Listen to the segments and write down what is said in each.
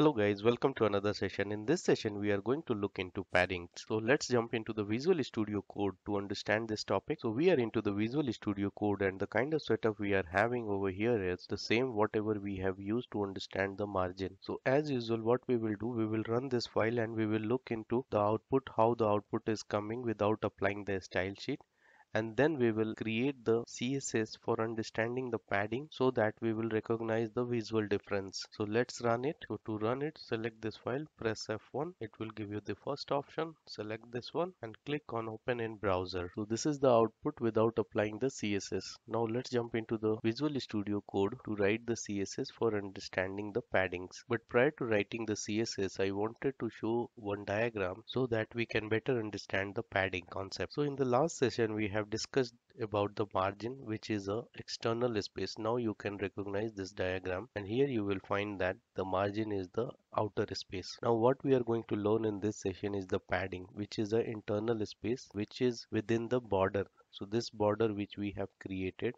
Hello guys, welcome to another session. In this session, we are going to look into padding. So let's jump into the Visual Studio Code to understand this topic. So we are into the Visual Studio Code and the kind of setup we are having over here is the same whatever we have used to understand the margin. So as usual, what we will do, we will run this file and we will look into the output, how the output is coming without applying the style sheet and then we will create the css for understanding the padding so that we will recognize the visual difference. So let's run it. So to run it select this file press f1 it will give you the first option. Select this one and click on open in browser. So this is the output without applying the css now let's jump into the visual studio code to write the css for understanding the paddings. But prior to writing the css i wanted to show one diagram so that we can better understand the padding concept. So in the last session we have have discussed about the margin which is a external space. Now you can recognize this diagram and here you will find that the margin is the outer space. Now what we are going to learn in this session is the padding which is an internal space which is within the border. So this border which we have created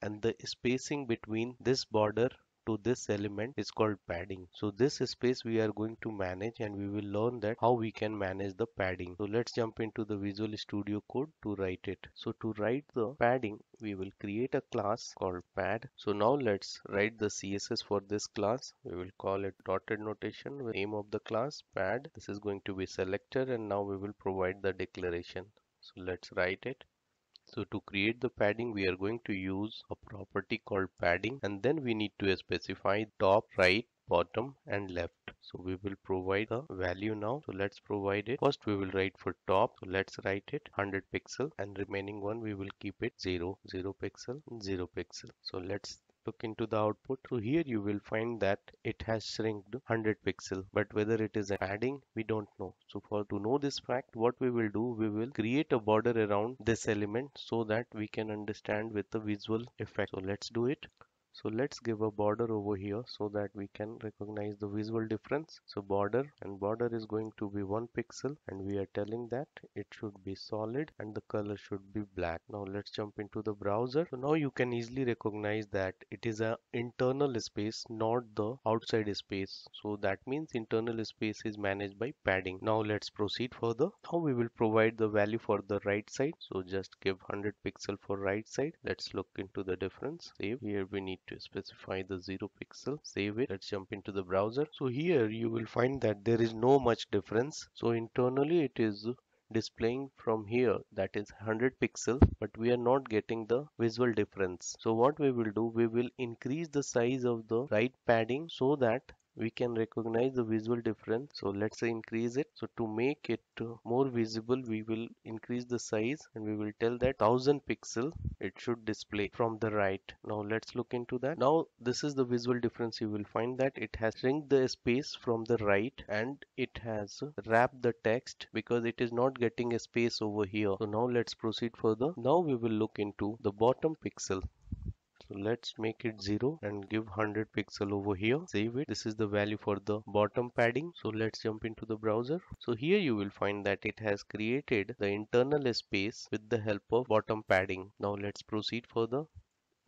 and the spacing between this border to this element is called padding. So this space we are going to manage and we will learn that how we can manage the padding. So let's jump into the visual studio code to write it. So to write the padding we will create a class called pad. So now let's write the css for this class. We will call it dotted notation with name of the class pad. This is going to be selector and now we will provide the declaration. So let's write it so to create the padding, we are going to use a property called padding and then we need to specify top, right, bottom and left. So we will provide the value now. So let's provide it. First we will write for top. So let's write it 100 pixel and remaining one we will keep it 0, 0 pixel, 0 pixel. So let's look into the output so here you will find that it has shrinked 100 pixel. But whether it is adding we don't know. So for to know this fact what we will do we will create a border around this element so that we can understand with the visual effect. So let's do it so let's give a border over here so that we can recognize the visual difference. So border and border is going to be one pixel and we are telling that it should be solid and the color should be black. Now let's jump into the browser. So now you can easily recognize that it is a internal space not the outside space. So that means internal space is managed by padding. Now let's proceed further. Now we will provide the value for the right side. So just give 100 pixel for right side. Let's look into the difference. Save. Here we need to specify the 0 pixel save it. Let's jump into the browser. So here you will find that there is no much difference. So internally it is displaying from here that is 100 pixel but we are not getting the visual difference. So what we will do we will increase the size of the right padding so that we can recognize the visual difference. So let's say increase it. So to make it more visible we will increase the size and we will tell that 1000 pixel it should display from the right. Now let's look into that. Now this is the visual difference. You will find that it has shrink the space from the right and it has wrapped the text because it is not getting a space over here. So now let's proceed further. Now we will look into the bottom pixel let's make it 0 and give 100 pixel over here. Save it. This is the value for the bottom padding. So let's jump into the browser. So here you will find that it has created the internal space with the help of bottom padding. Now let's proceed further.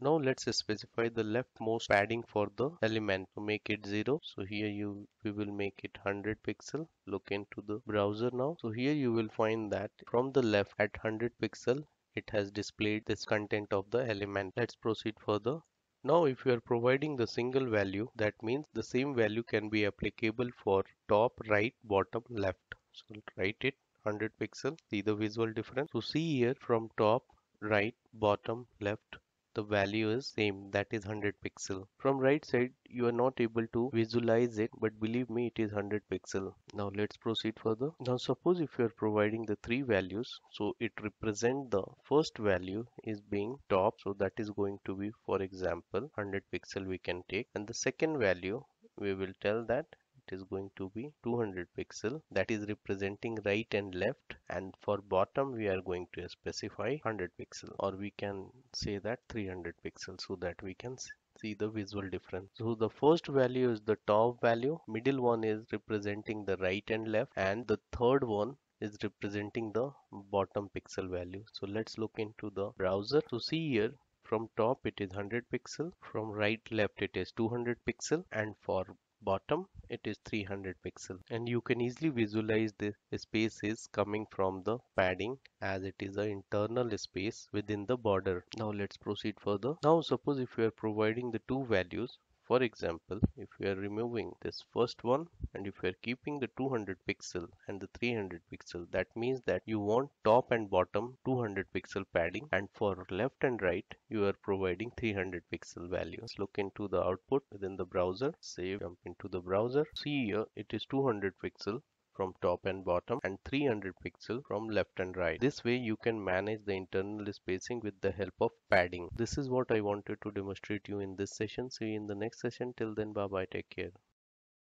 Now let's specify the leftmost padding for the element. To make it 0 so here you we will make it 100 pixel. Look into the browser now. So here you will find that from the left at 100 pixel it has displayed this content of the element. Let's proceed further. Now if you are providing the single value that means the same value can be applicable for top, right, bottom, left. So write it 100 pixel. See the visual difference. So see here from top, right, bottom, left the value is same that is 100 pixel. From right side you are not able to visualize it but believe me it is 100 pixel. Now let's proceed further. Now suppose if you are providing the three values so it represent the first value is being top so that is going to be for example 100 pixel we can take. And the second value we will tell that is going to be 200 pixel. That is representing right and left. And for bottom we are going to specify 100 pixel. Or we can say that 300 pixel so that we can see the visual difference. So the first value is the top value. Middle one is representing the right and left. And the third one is representing the bottom pixel value. So let's look into the browser. To see here from top it is 100 pixel. From right left it is 200 pixel. And for bottom it is 300 pixel. And you can easily visualize the spaces coming from the padding as it is an internal space within the border. Now let's proceed further. Now suppose if we are providing the two values for example, if we are removing this first one and if we are keeping the 200 pixel and the 300 pixel, that means that you want top and bottom 200 pixel padding and for left and right, you are providing 300 pixel value. Let's look into the output within the browser, save, jump into the browser. See here, it is 200 pixel from top and bottom and 300 pixel from left and right. This way you can manage the internal spacing with the help of padding. This is what I wanted to demonstrate you in this session. See you in the next session. Till then bye bye take care.